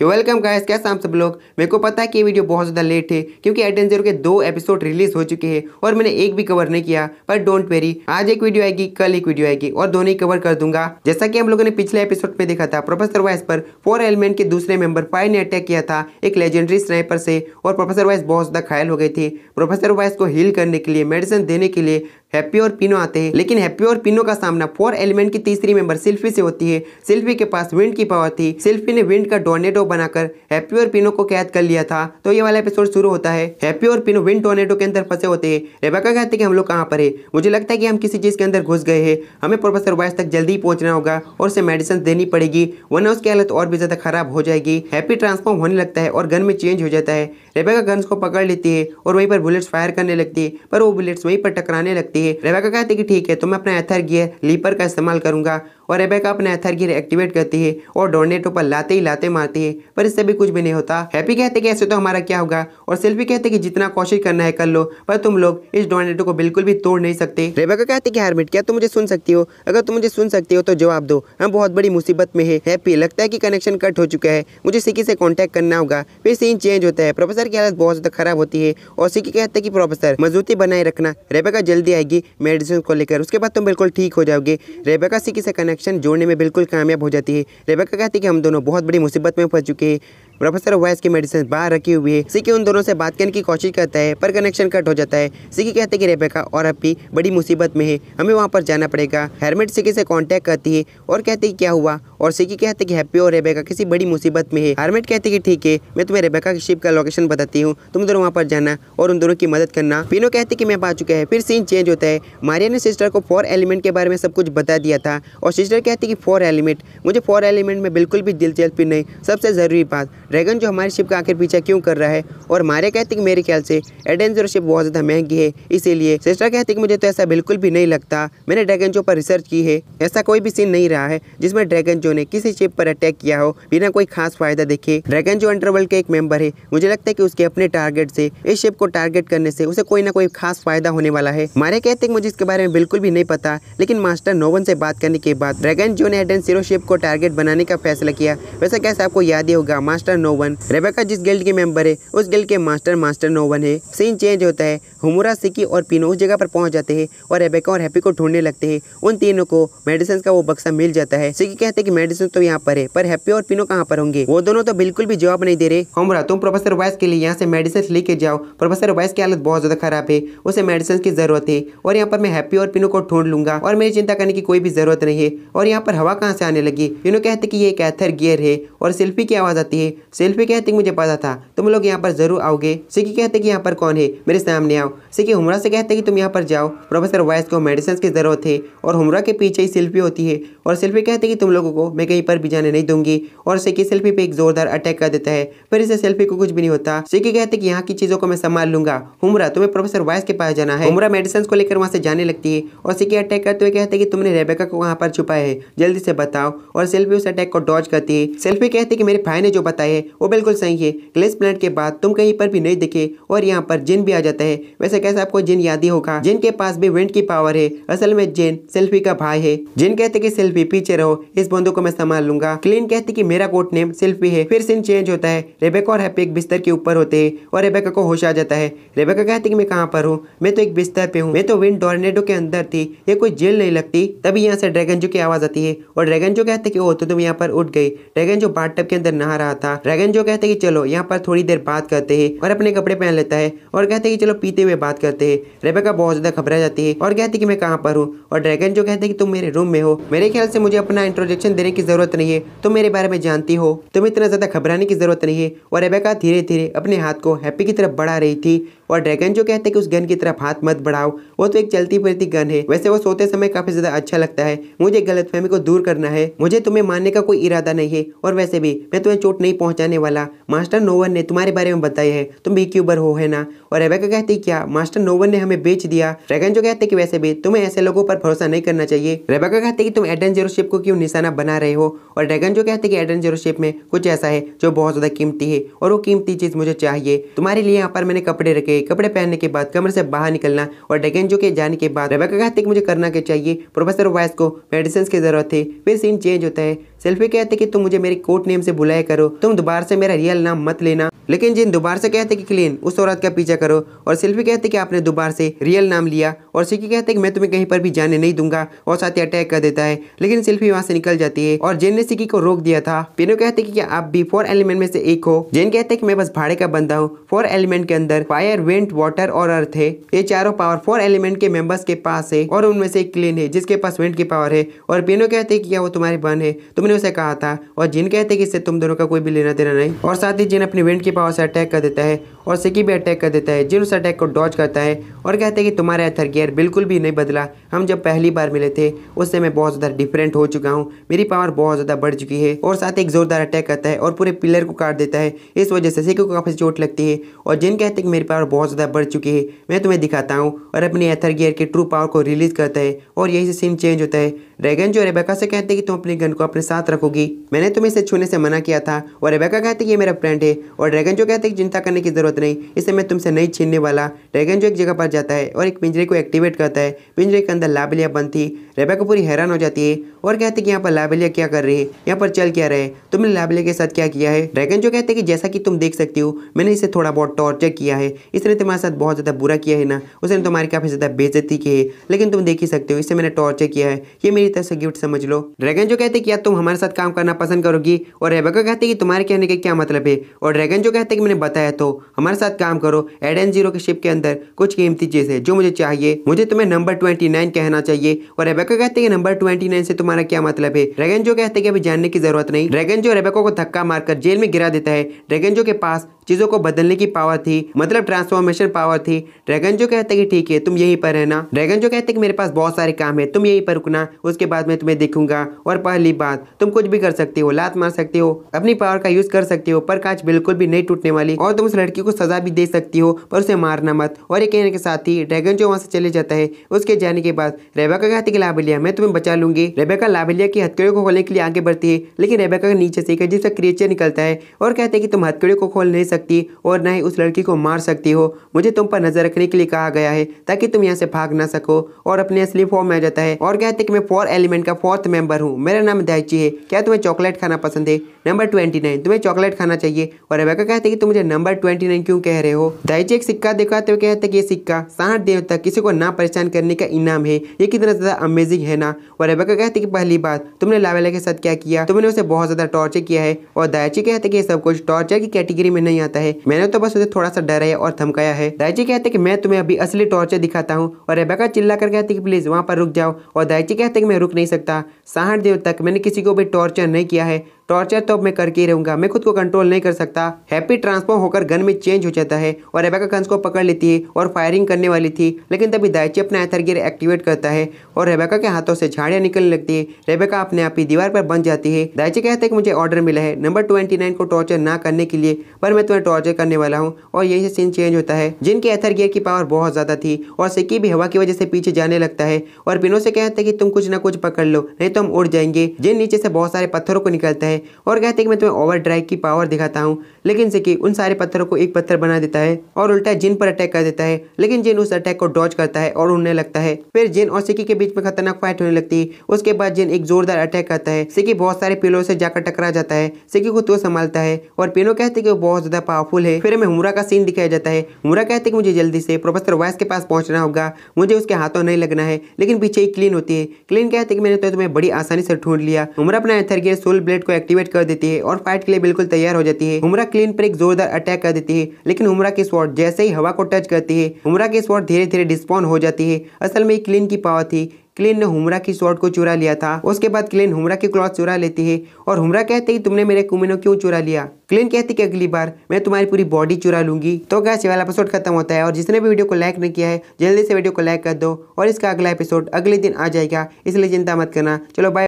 Welcome guys कैसे हम सब लोग? मेरे को पता है कि ये वीडियो बहुत ज़्यादा लेट है, क्योंकि एडन ज़ीरो के दो एपिसोड रिलीज़ हो चुके हैं और मैंने एक भी कवर नहीं किया पर डोंट वेरी आज एक वीडियो आएगी, कल एक वीडियो आएगी और दोनों ही कवर कर दूँगा। जैसा कि हम लोगों ने पिछले एपिसोड में देखा था प्रोफेसर वाइस पर फोर एलिमेंट के दूसरे मेंबर पाई ने अटैक किया था एक लेजेंडरी स्नाइपर से और प्रोफेसर वाइस बहुत ज़्यादा घायल हो गए थे। प्रोफेसर वाइस को हील करने के लिए मेडिसिन देने के लिए हैप्पी और पिनो आते हैं। लेकिन हैप्पी और पिनो का सामना फोर एलिमेंट की तीसरी मेंबर सिल्फी से होती है। सिल्फी के पास विंड की पावर थी। सिल्फी ने विंड का डोनेटो बनाकर हैप्पी और पिनो को कैद कर लिया था। तो ये वाला एपिसोड शुरू होता है। हैप्पी और पिनो विंड टोनेटो के अंदर फंसे होते हैं। रेबेका कहते हैं कि हम लोग कहाँ पर है? मुझे लगता है कि हम किसी चीज़ के अंदर घुस गए हैं। हमें प्रोफेसर वाइस तक जल्दी पहुँचना होगा और उसे मेडिसिन देनी पड़ेगी। वरना उसकी हालत और भी ज़्यादा खराब हो जाएगी। हैप्पी ट्रांसफॉर्म होने लगता है और गन में चेंज हो जाता है। रेबेका गन्स को पकड़ लेती है और वहीं पर बुलेट्स फायर करने लगती है। पर वो बुलेट्स वहीं पर टकराने लगती है। रेबेका कहती है कि ठीक है तो मैं अपना एथर गियर लीपर का इस्तेमाल करूँगा और रेबेका अपने एथर गियर एक्टिवेट करती है और डोनेटो पर लाते ही लाते मारती है, पर इससे भी कुछ भी नहीं होता। हैप्पी कहते कि ऐसे तो हमारा क्या होगा? और सेल्फी कहते कि जितना कोशिश करना है कर लो, पर तुम लोग इस डोनेटो को बिल्कुल भी तोड़ नहीं सकते। रेबेका कहते कि हारमिट, क्या तुम मुझे सुन सकती हो? अगर तुम मुझे सुन सकती हो तो जवाब दो। हम बहुत बड़ी मुसीबत में है। हैप्पी, लगता है कि कनेक्शन कट हो चुका है। मुझे सिकी से कॉन्टैक्ट करना होगा। फिर सीन चेंज होता है। प्रोफेसर की हालत बहुत ज़्यादा खराब होती है और सिकी कहते कि प्रोफेसर मजबूती बनाए रखना। रेबेका जल्दी आएगी मेडिसिन को लेकर। उसके बाद तुम बिल्कुल ठीक हो जाओगे। रेबेका सिकी से कनेक्शन जोड़ने में बिल्कुल कामयाब हो जाती है। रेबेका कहती है कि हम दोनों बहुत बड़ी मुसीबत में फंस चुके हैं। प्रोफेसर वैस की मेडिसिन बाहर रखी हुई है। सिकी उन दोनों से बात करने की कोशिश करता है, पर कनेक्शन कट हो जाता है। सिकी कहते हैं कि रेबेका और अप्पी बड़ी मुसीबत में है। हमें वहाँ पर जाना पड़ेगा। हेरमेट सिकी से कांटेक्ट करती है और कहती है क्या हुआ? और सिकी कहते हैं कि हैप्पी और रेबेका किसी बड़ी मुसीबत में है। हारमेट कहते कि ठीक है, मैं तुम्हें रेबेका की शिप का लोकेशन बताती हूँ। तुम दोनों वहाँ पर जाना और उन दोनों की मदद करना। पिनो कहते कि मैं पा चुका है। फिर सीन चेंज होता है। मारिया ने सिस्टर को फोर एलिमेंट के बारे में सब कुछ बता दिया था। और सिस्टर कहती कि फोर एलिमेंट मुझे फोर एलिमेंट में बिल्कुल भी दिलचस्पी नहीं। सबसे ज़रूरी बात ड्रैगन जो हमारी शिप का आखिर पीछा क्यों कर रहा है? और मारिया कहती कि मेरे ख्याल से एडेंजर शिप बहुत ज़्यादा महँगी है, इसीलिए सिस्टर कहती कि मुझे तो ऐसा बिल्कुल भी नहीं लगता। मैंने ड्रैगन जो पर रिसर्च की है, ऐसा कोई भी सीन नहीं रहा है जिसमें ड्रैगन जो ने किसी शिप पर अटैक किया हो बिना कोई खास फ़ायदा देखे। ड्रैगन जो अंडरवर्ल्ड के एक मेंबर है, मुझे लगता है कि उसके अपने टारगेट से, इस शिप को टारगेट करने से उसे कोई ना कोई खास फ़ायदा होने वाला है। मारे कहते मुझे इसके बारे में बिल्कुल भी नहीं पता, लेकिन मास्टर नोवन से बात करने के बाद ड्रैगन जो ने एडन सीरो शिप को टारगेट बनाने का फैसला किया। वैसे कैसे आपको याद ही होगा, मास्टर नोवन। रेबेका जिस गिल्ड के मेंबर है, उस गिल्ड के मास्टर मास्टर नोवन है। सीन चेंज होता है। हुमुरा, सिकी और पिनो उस जगह पर पहुँच जाते हैं और रेबेका और हैप्पी को ढूँढने लगते हैं। उन तीनों को मेडिसिन का वो बक्सा मिल जाता है। सिकी कहते हैं कि मेडिसिन तो यहाँ पर है, पर हैप्पी और पिनो कहाँ पर होंगे? वो दोनों तो बिल्कुल भी जवाब नहीं दे रहे। हमरा, तुम प्रोफेसर वाइस के लिए यहाँ से मेडिसिन लेके जाओ। प्रोफेसर वाइस की हालत बहुत ज़्यादा खराब है। उसे मेडिसिन की ज़रूरत है और यहाँ पर मैं हैप्पी और पिनो को ढूंढ लूँगा। और मेरी चिंता करने की कोई भी ज़रूरत नहीं है। और यहाँ पर हवा कहाँ से आने लगी? पिनो कहते कि ये एक एथर गियर है और सेल्फी की आवाज़ आती है। सेल्फी कहते मुझे पता था, तुम लोग यहाँ पर ज़रूर आओगे। सिकी कहते कि यहाँ पर कौन है? मेरे सामने आओ। सिकी हुमरा से कहते कि तुम यहाँ पर जाओ। प्रोफेसर वाइस को मेडिसिन की ज़रूरत है और हुमरा के पीछे ही सेल्फी होती है और सेल्फी कहते कि तुम लोगों को मैं कहीं पर भी जाने नहीं दूँगी और सिकी सेल्फी पे एक जोरदार अटैक कर देता है। फिर इसे सेल्फी को कुछ भी नहीं होता। सिकी कहते कि यहाँ की चीज़ों को मैं संभाल लूँगा। हुमरा, तुम्हें प्रोफेसर वाइस के पास जाना है। हुमरा मेडिसिन को लेकर वहाँ से जाने लगती है और सिकी अटैक करते हुए कहते कि तुमने रेबेका को वहाँ पर छुपाया है। जल्दी से बताओ और सेल्फी उस अटैक को डॉज करती है। सेल्फी कहती कि मेरे भाई ने जो बताया वो बिल्कुल सही है। ग्लेस प्लांट के बाद तुम कहीं पर भी नहीं दिखे और यहाँ पर जिन भी आ जाता है, वैसे कैसे आपको जिन याद ही होगा? जिन के पास भी विंड की पावर है, असल में जिन सेल्फी का भाई है। जिन कहते कि सेल्फी पीछे रहो, इस बंदू को मैं संभाल लूँगा। क्लीन कहते कि मेरा कोट नेम सेल्फी है, फिर सीन चेंज होता है। रेबेका और हैप्पी एक बिस्तर के ऊपर होते हैं और रेबेका को होश आ जाता है। रेबेका कहती कि मैं कहाँ पर हूँ? मैं तो एक बिस्तर पे हूँ। मैं तो विंड टोर्नेडो के अंदर थी। ये कोई जेल नहीं लगती। तभी यहाँ से ड्रैगन जो की आवाज़ आती है और ड्रैगन जो कहते कि ओ तो तुम यहाँ पर उठ गई ड्रैगन जो बाथटब के अंदर नहा रहा था। ड्रैगन जो कहते हैं कि चलो, यहाँ पर थोड़ी देर बात करते हैं और अपने कपड़े पहन लेता है और कहते हैं कि चलो, पीते हुए बात करते हैं। रेबेका बहुत ज़्यादा घबरा जाती है और कहती है कि मैं कहाँ पर हूँ? और ड्रैगन जो कहते हैं कि तुम मेरे रूम में हो। मेरे ख्याल से मुझे अपना इंट्रोडक्शन देने की ज़रूरत नहीं है। तुम मेरे बारे में जानती हो। तुम इतना ज़्यादा घबराने की ज़रूरत नहीं है। और रेबेका धीरे धीरे अपने हाथ को हैप्पी की तरफ़ बढ़ा रही थी और ड्रैगन जो कहते हैं कि उस गन की तरफ़ हाथ मत बढ़ाओ। वो तो एक चलती फिरती गन है। वैसे वो सोते समय काफ़ी ज़्यादा अच्छा लगता है। मुझे गलतफहमी को दूर करना है। मुझे तुम्हें मारने का कोई इरादा नहीं है। और वैसे भी, मैं तुम्हें चोट नहीं पहुँचाने वाला। मास्टर नोवन ने तुम्हारे बारे में बताया है। तुम भी क्यूबर हो, है ना? और रेबेका कहती क्या मास्टर नोवन ने हमें बेच दिया? ड्रैगन जो कहते कि, वैसे भी, तुम्हें ऐसे लोगों पर भरोसा नहीं करना चाहिए। रेबेका कहते कि, तुम एडन ज़ीरो शिप को क्यों निशाना बना रहे हो? और ड्रैगन जो कहते कि एडन ज़ीरो शिप में कुछ ऐसा है जो बहुत ज़्यादा कीमती है और वो कीमती चीज़ मुझे चाहिए। तुम्हारे लिए यहाँ पर मैंने कपड़े रखे के कपड़े पहनने के बाद कमरे से बाहर निकलना और डेकेंजो के जाने के बाद रेबेका कहते कि मुझे करना क्या चाहिए? प्रोफेसर वाइस को मेडिसिन की ज़रूरत है फिर सीन चेंज होता है। सेल्फी कहते कि तुम मुझे मेरे कोर्ट नेम से बुलाया करो। तुम दोबारा से मेरा रियल नाम मत लेना। लेकिन जिन दोबारा से कहते कि क्लीन, उस औरत का पीछा करो और सेल्फी कहते कि आपने दोबारा से रियल नाम लिया और सिक्की कहते कि मैं तुम्हें कहीं पर भी जाने नहीं दूँगा और साथ ही अटैक कर देता है। लेकिन सेल्फी वहाँ से निकल जाती है और जेन ने सिक्की को रोक दिया था, पिनो कहते कि क्या आप भी फोर एलिमेंट में से एक हो? जेन कहते कि मैं बस भाड़े का बंदा हूँ, फोर एलिमेंट के अंदर फायर, विंड, वाटर और अर्थ है। ये चारों पावर फोर एलिमेंट के मेंबर्स के पास है और उनमें से एक क्लीन है, जिसके पास विंड की पावर है और पिनो कहते कि क्या वो तुम्हारी बहन है? तुमने उसे कहा था और जिन कहते कि इससे तुम दोनों का कोई भी लेना देना नहीं और साथ ही जिन अपनी विंड की पावर से अटैक कर देता है। और सिकी भी अटैक कर देता है जिन उस अटैक को डॉच करता है और कहते हैं कि तुम्हारा एथर गियर बिल्कुल भी नहीं बदला। हम जब पहली बार मिले थे उससे मैं बहुत ज़्यादा डिफरेंट हो चुका हूँ। मेरी पावर बहुत ज़्यादा बढ़ चुकी है और साथ एक जोरदार अटैक करता है और पूरे पिलर को काट देता है। इस वजह से सिकी को काफ़ी चोट लगती है और जिन कहते हैं कि मेरी पावर बहुत ज़्यादा बढ़ चुकी है। मैं तुम्हें दिखाता हूँ और अपनी एथर गियर के ट्रू पावर को रिलीज़ करता है और यही से सीन चेंज होता है। ड्रैगन जो रेबेका से कहते हैं कि तुम अपनी गन को अपने साथ रखोगी। मैंने तुम्हें इसे छूने से मना किया था और रेबेका कहते हैं कि ये मेरा फ्रेंड है और ड्रैगन जो कहते हैं कि चिंता करने की ज़रूरत नहीं। इसे मैं तुमसे नहीं छीनने वाला ड्रैगन जो एक जगह पर जाता है और एक पिंजरे को एक्टिवेट करता है। पिंजरे के अंदर लाबलिया बंद थी रेबेका पूरी हैरान हो जाती है और कहते कि यहाँ पर लाबलिया क्या कर रही है? यहाँ पर चल क्या रहे तुमने लाबलिया के साथ क्या किया है? ड्रैगन जो कहते हैं कि जैसा कि तुम देख सकती हो, मैंने इसे थोड़ा बहुत टॉर्चर किया है। इसने तुम्हारे साथ बहुत ज़्यादा बुरा किया है ना? उसने तुम्हारी काफ़ी ज़्यादा बेजती की है। लेकिन तुम देख ही सकते हो इसे मैंने टॉर्चर किया है। ये मेरी तरफ़ से गिफ्ट समझ लो। ड्रैगन जो कहते कि यार तुम हमारे साथ काम करना पसंद करोगी और रेबेका कहते कि तुम्हारे कहने का क्या मतलब है? और ड्रैगन जो कहते कि मैंने बताया तो हमारे साथ काम करो एड एन ज़ीरो के शिप के अंदर कुछ कीमती चीज़ है जो मुझे चाहिए, मुझे तुम्हें नंबर ट्वेंटी नाइन कहना चाहिए। और रेबेका कहते हैं नंबर ट्वेंटी नाइन से तुम्हारा क्या मतलब है? ड्रैगन जो कहते हैं कि अभी जानने की ज़रूरत नहीं। ड्रैगन जो रेबेका को धक्का मारकर जेल में गिरा देता है ड्रैगन जो के पास चीज़ों को बदलने की पावर थी मतलब ट्रांसफॉर्मेशन पावर थी ड्रैगन जो कहते कि ठीक है, तुम यहीं पर रहना। ड्रैगन जो कहते कि मेरे पास बहुत सारे काम है, तुम यहीं पर रुकना, उसके बाद मैं तुम्हें देखूँगा। और पहली बात, तुम कुछ भी कर सकते हो, लात मार सकते हो, अपनी पावर का यूज़ कर सकते हो, पर कांच बिल्कुल भी नहीं टूटने वाली। और तुम उस लड़की को सजा भी दे सकती हो, पर उसे मारना मत। और ये कहने के साथ ही, ड्रैगन जो वहाँ से चले जाता है, उसके जाने के बाद रेबेका कहती कि, लाबिलिया, मैं तुम्हें बचा लूँगी। रेबेका लाबिलिया की हथकड़ी को खोलने के लिए आगे बढ़ती है, लेकिन रेबेका के नीचे से एक अजीब सा क्रिएचर निकलता है और कहते हैं कि, तुम हथकड़ी को खोल नहीं सकती और न ही उस लड़की को मार सकती हो। मुझे तुम पर नज़र रखने के लिए कहा गया है, ताकि तुम यहाँ से भाग ना सको और अपने असली फॉर्म में आ जाता है। और कहते हैं कि, मैं फोर एलिमेंट का फोर्थ मेंबर हूँ। मेरा नाम दाइची है। क्या तुम्हें चॉकलेट खाना पसंद है? नंबर ट्वेंटी नाइन तुम्हें चॉकलेट खाना चाहिए। और रेबेका कहते हैं कि तुम मुझे नंबर ट्वेंटी क्यों कह रहे हो? दाइची एक सिक्का दिखाते हुए कहते कि ये सिक्का साठ दिनों तक किसी को ना परेशान करने का इनाम है। ये कितना ज़्यादा अमेजिंग है ना? और रेबेका कहते कि पहली बात, तुमने लावेला के साथ क्या किया? तुमने उसे बहुत ज़्यादा टॉर्चर किया है। और दाइची कहते कि ये सब कुछ टॉर्चर की कैटेगरी में नहीं आता है। मैंने तो बस उसे थोड़ा सा डराया और धमकाया है। दाइची कहते कि मैं तुम्हें अभी असली टॉर्चर दिखाता हूँ। और रेबेका चिल्ला कर कहते कि प्लीज़ वहाँ पर रुक जाओ। और दाइची कहते कि मैं रुक नहीं सकता। साठ दिनों तक मैंने किसी को भी टॉर्चर नहीं किया है। टॉर्चर तो मैं करके ही रहूँगा। मैं खुद को कंट्रोल नहीं कर सकता। हैप्पी ट्रांसफॉर्म होकर गन में चेंज हो जाता है और रेबेका कंस को पकड़ लेती है और फायरिंग करने वाली थी, लेकिन तभी दाइची अपना एथर गियर एक्टिवेट करता है और रेबेका के हाथों से झाड़ियाँ निकलने लगती है। रेबेका अपने आप ही दीवार पर बन जाती है। दाइची कहते हैं कि मुझे ऑर्डर मिला है। नंबर ट्वेंटी नाइन को टॉर्चर ना करने के लिए, पर मैं तुम्हें टॉर्चर करने वाला हूँ और यही सीन चेंज होता है। जिनके एथर गियर की पावर बहुत ज़्यादा थी और सिक्की भी हवा की वजह से पीछे जाने लगता है और पिनो से कहते हैं कि तुम कुछ ना कुछ पकड़ लो, नहीं तो हम उड़ जाएँगे। जिन नीचे से बहुत सारे पत्थरों को निकलता है और कहते हैं कि मैं तुम्हें ओवर ड्राइव की पावर दिखाता हूँ, लेकिन सिक्की उन सारे पत्थरों को एक पत्थर बना देता है और उल्टा जिन पर अटैक कर देता है, लेकिन जिन उस अटैक को डॉच करता है और उड़ने लगता है। फिर जिन और सिक्की के बीच में खतरनाक फाइट होने लगती है, उसके बाद जिन एक जोरदार अटैक करता है सिक्की बहुत सारे पिलो से जाकर टकरा जाता है सिक्की को तो संभालता है। और पिनो कहते हैं कि वो बहुत ज़्यादा पावरफुल है। फिर हमें हुमरा का सीन दिखाया जाता है। हुमरा कहते हैं कि मुझे जल्दी से प्रोफेसर वाइस के पास पहुँचना होगा, मुझे उसके हाथों नहीं लगना है, लेकिन पीछे एक क्लीन होती है। क्लीन कहते हैं कि मैंने तो तुम्हें बड़ी आसानी से ढूंढ लिया। हुमरा अपना एथर गियर सोल ब्लेड को एक्टिवेट कर देती है और फाइट के लिए बिल्कुल तैयार हो जाती है। हुमरा क्लीन पर एक जोरदार अटैक कर देती है, लेकिन हुमरा की स्वॉर्ड जैसे ही हवा को टच करती है, हुमरा की स्वॉर्ड धीरे धीरे डिस्पॉन हो जाती है। असल में क्लीन की पावर थी। क्लीन ने हुमरा की स्वॉर्ड को चुरा लिया था। उसके बाद क्लीन हुमरा की क्लॉथ चुरा लेती है और हुमरा कहते हैं, तुमने मेरे कुमिनो क्यों चुरा लिया? क्लीन कहती है कि अगली बार मैं तुम्हारी पूरी बॉडी चुरा लूँगी। तो गैस ये वाला एपिसोड खत्म होता है और जिसने भी वीडियो को लाइक नहीं किया है, जल्दी से वीडियो को लाइक कर दो और इसका अगला एपिसोड अगले दिन आ जाएगा। इसलिए चिंता मत करना। चलो बाय